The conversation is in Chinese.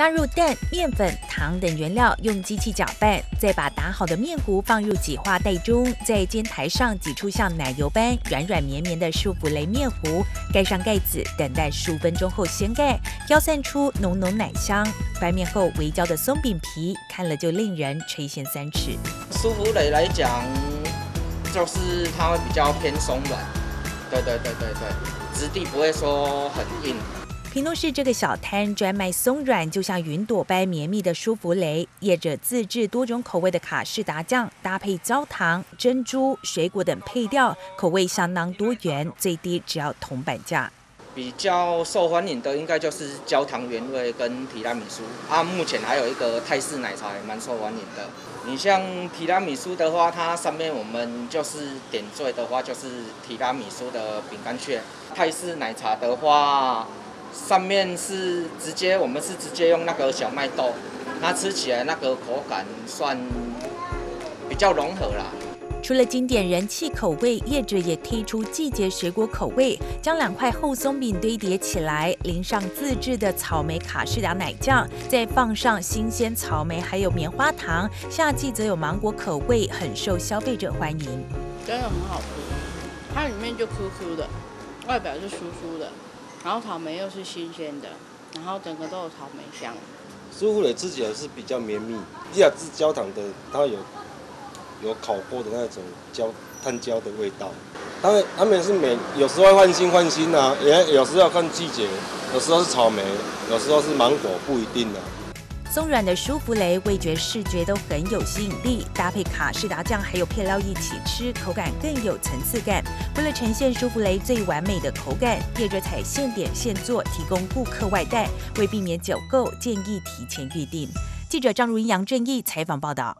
加入蛋、面粉、糖等原料，用机器搅拌，再把打好的面糊放入挤化袋中，在煎台上挤出像奶油般软软绵绵的舒芙蕾面糊，盖上盖子，等待十五分钟后掀盖，飘散出浓浓奶香。翻面后微焦的松饼皮，看了就令人垂涎三尺。舒芙蕾来讲，就是它会比较偏松软，对对对对对，质地不会说很硬。屏东市这个小摊专卖松软，就像云朵般绵密的舒芙蕾，业者自制多种口味的卡士达酱，搭配焦糖、珍珠、水果等配料，口味相当多元，最低只要铜板价。比较受欢迎的应该就是焦糖原味跟提拉米苏啊，目前还有一个泰式奶茶也蛮受欢迎的。你像提拉米苏的话，它上面我们就是点缀的话就是提拉米苏的饼干屑。泰式奶茶的话。上面是直接，我们是直接用那个小麦豆，它吃起来那个口感算比较融合啦。除了经典人气口味，业者也推出季节水果口味，将两块厚松饼堆叠起来，淋上自制的草莓卡士达奶酱，再放上新鲜草莓还有棉花糖。夏季则有芒果口味，很受消费者欢迎。真的很好吃，它里面就 Q Q 的，外表是酥酥的。然后草莓又是新鲜的，然后整个都有草莓香。舒芙蕾吃起来是比较绵密，亚制焦糖的它有有烤过的那种焦炭焦的味道。他们他们是每有时候会换新换新啊，也有时候要看季节，有时候是草莓，有时候是芒果，不一定啊。松软的舒芙蕾，味觉、视觉都很有吸引力，搭配卡士达酱还有配料一起吃，口感更有层次感。为了呈现舒芙蕾最完美的口感，业者采现点现做，提供顾客外带。为避免久购，建议提前预定。记者张如英、杨正义采访报道。